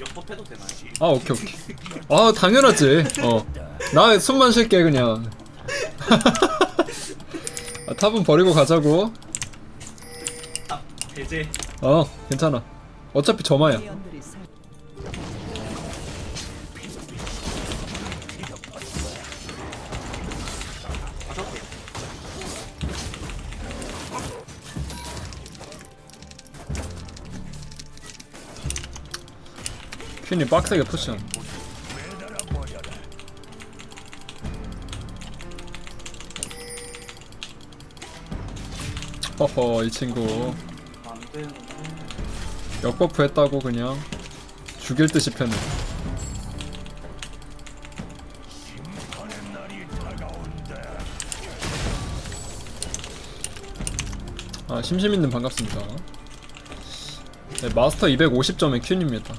역법해도 되나요? 아 오케이 오케이. 아 당연하지. 어나 숨만 쉴게 그냥. 아, 탑은 버리고 가자고. 아 배제. 어 괜찮아. 어차피 점화야 퀸이 빡세게 푸션. 허허 이 친구. 역버프 했다고 그냥 죽일 듯이 패네. 아 심심이님 반갑습니다. 네, 마스터 250점의 퀸입니다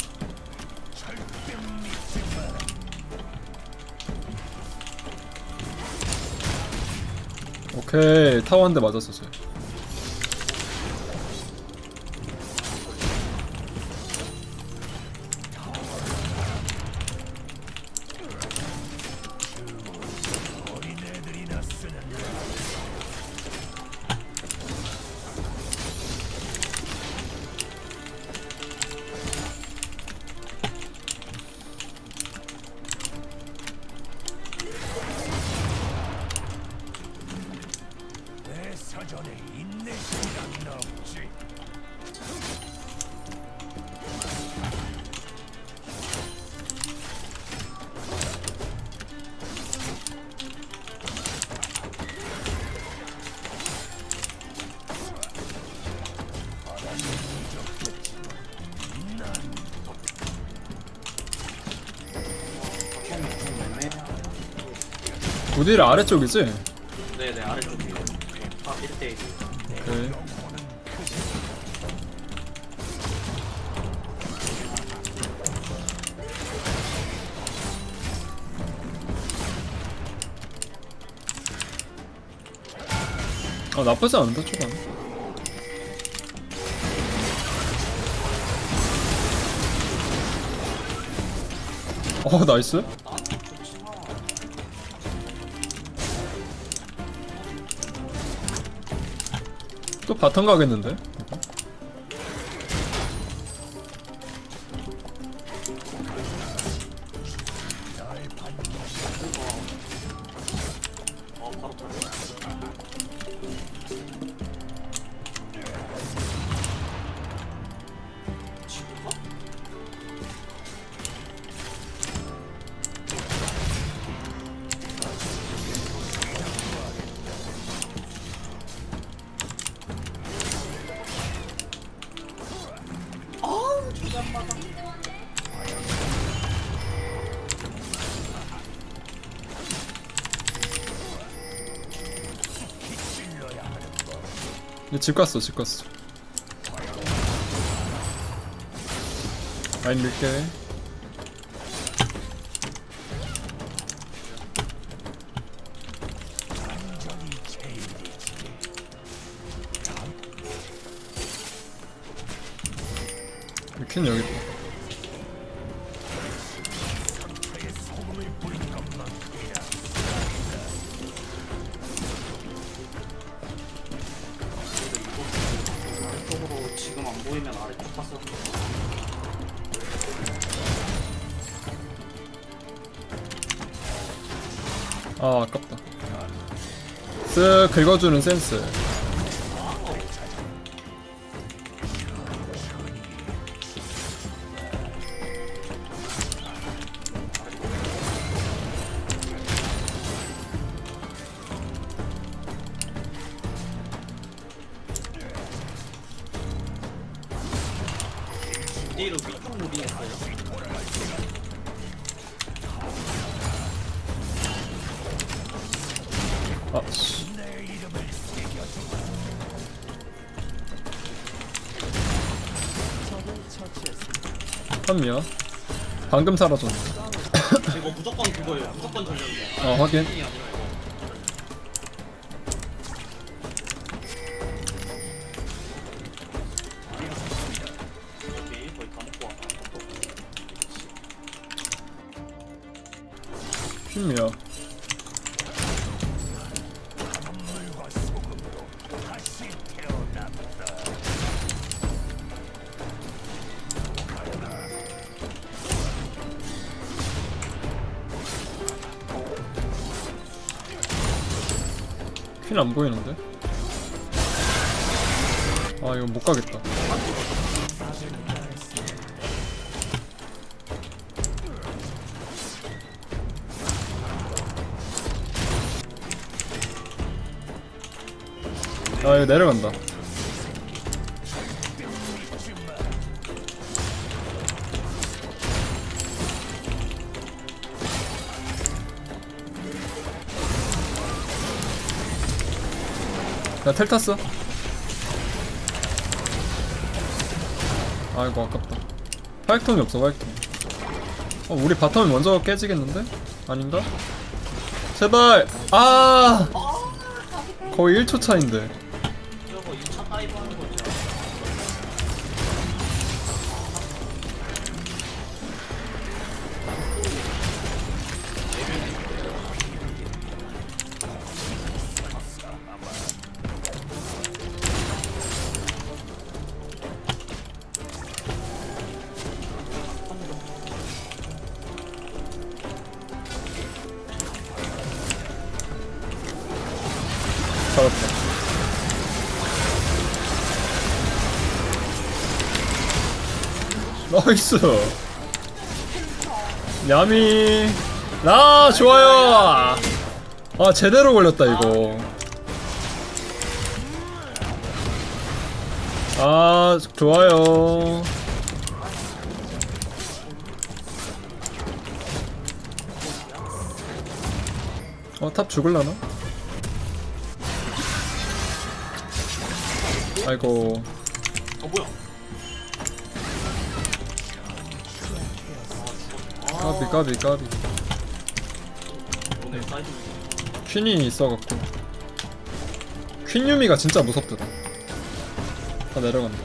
오케이. 타워 한 대 맞았었어요 구딜 아래쪽이지? 네네 아래쪽이에요. 아 1대1 오케이 아 나쁘지 않은데 초반. 어 나이스 또 바텀 가겠는데 집 갔어 집 갔어. 라인 밀게. 퀸 여기 있다 아 아깝다. 쓱 긁어주는 센스. 뒤로 위쪽 무빙했어요 한미야 방금 사라졌네. 이거 무조건 그거예요. 무조건 전력이야 어 확인. 힘이야 퀸안 보이는데? 아 이거 못 가겠다 아 이거 내려간다 나텔 탔어. 아이고 아깝다. 화약통이 없어 화약통 어 우리 바텀이 먼저 깨지겠는데? 아닌가? 제발! 아! 거의 1초 차인데 나이스. 야미. 나 좋아요. 아 제대로 걸렸다 이거. 아 좋아요. 어 탑 죽을라나? 아이고. 어 뭐야? 까비 까비 까비. 퀸이 있어갖고. 퀸 유미가 진짜 무섭더라. 다 내려간다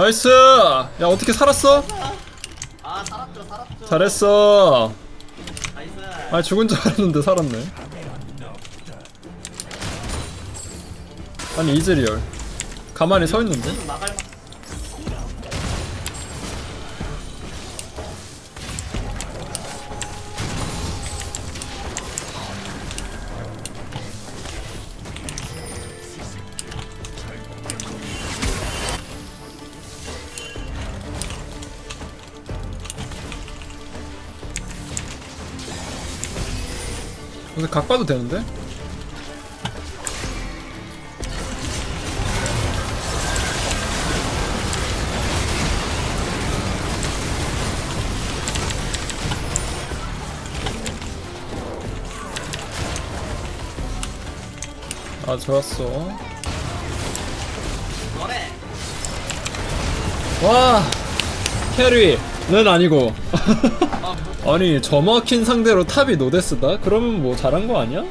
nice 야 어떻게 살았어? 아 살았죠 살았죠. 잘했어 nice. 아 죽은 줄 알았는데 살았네 아니 이즈리얼 가만히 서 있는데? 좀 나갈 각 봐도 되는데? 아 좋았어. 와 캐리는 아니고 아니 저마킨 상대로 탑이 노데스다? 그러면 뭐 잘한 거 아니야?